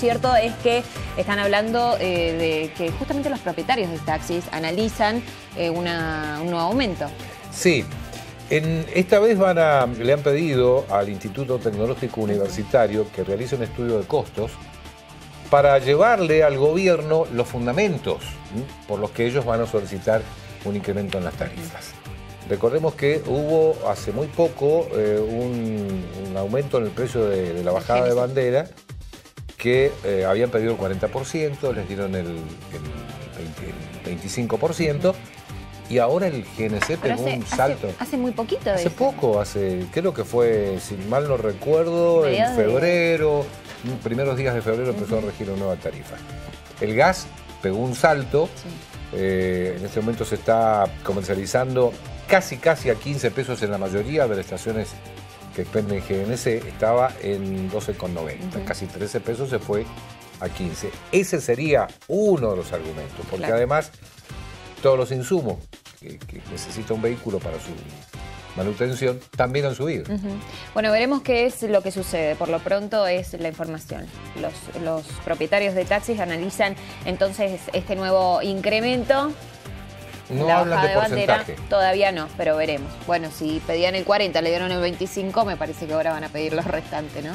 cierto es que están hablando eh, de que justamente los propietarios de taxis analizan eh, una- un nuevo aumento. Sí. En, esta vez van a, le han pedido al Instituto Tecnológico Universitario que realice un estudio de costos para llevarle al gobierno los fundamentos por los que ellos van a solicitar un incremento en las tarifas. Recordemos que hubo hace muy poco eh, un, un aumento en el precio de, de la bajada de bandera que eh, habían pedido el 40%, les dieron el, el 20 el 25% y ahora el GNC Pero pegó hace, un salto. hace muy poquito Hace eso. poco, hace, creo que fue, si mal no recuerdo, en de- febrero, primeros días de febrero empezó a regir una nueva tarifa. El gas pegó un salto, Sí. eh, en este momento se está comercializando casi casi a 15 pesos en la mayoría de las estaciones que expenden GNC, estaba en 12,90, Ujú. casi 13 pesos se fue a 15. Ese sería uno de los argumentos, porque Claro. además todos los insumos que, que necesita un vehículo para su manutención también han subido. Bueno, veremos qué es lo que sucede. Por lo pronto es la información. Los, los propietarios de taxis analizan entonces este nuevo incremento. No la bajada de de bandera todavía no, pero veremos. Bueno, si pedían el 40, le dieron el 25, me parece que ahora van a pedir los restantes, ¿no?